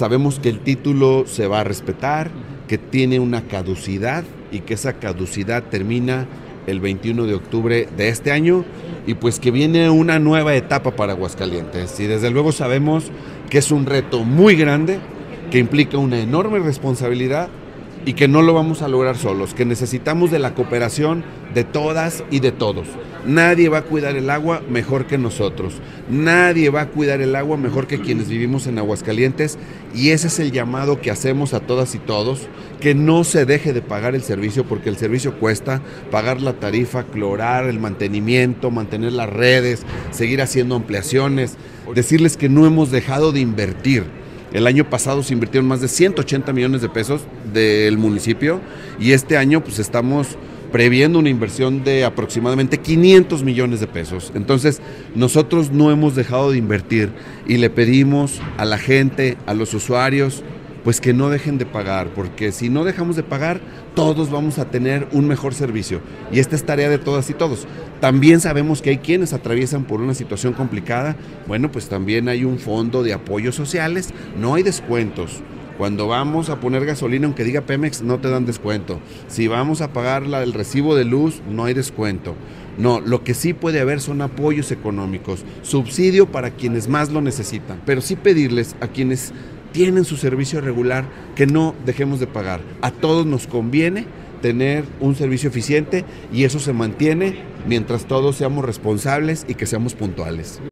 sabemos que el título se va a respetar, que tiene una caducidad y que esa caducidad termina el 21 de octubre de este año y pues que viene una nueva etapa para Aguascalientes. Y desde luego sabemos que es un reto muy grande, que implica una enorme responsabilidad y que no lo vamos a lograr solos, que necesitamos de la cooperación de todas y de todos. Nadie va a cuidar el agua mejor que nosotros. Nadie va a cuidar el agua mejor que quienes vivimos en Aguascalientes. Y ese es el llamado que hacemos a todas y todos, que no se deje de pagar el servicio porque el servicio cuesta, pagar la tarifa, clorar, el mantenimiento, mantener las redes, seguir haciendo ampliaciones. Decirles que no hemos dejado de invertir el año pasado se invirtieron más de 180 millones de pesos del municipio y este año pues estamos previendo una inversión de aproximadamente 500 millones de pesos. Entonces, nosotros no hemos dejado de invertir y le pedimos a la gente, a los usuarios, pues que no dejen de pagar, porque si no dejamos de pagar, todos vamos a tener un mejor servicio. Y esta es tarea de todas y todos. También sabemos que hay quienes atraviesan por una situación complicada. Bueno, pues también hay un fondo de apoyos sociales, no hay descuentos. Cuando vamos a poner gasolina, aunque diga Pemex, no te dan descuento. Si vamos a pagar la, el recibo de luz, no hay descuento. No, lo que sí puede haber son apoyos económicos, subsidio para quienes más lo necesitan, pero sí pedirles a quienes tienen su servicio regular que no dejemos de pagar. A todos nos conviene tener un servicio eficiente y eso se mantiene mientras todos seamos responsables y que seamos puntuales.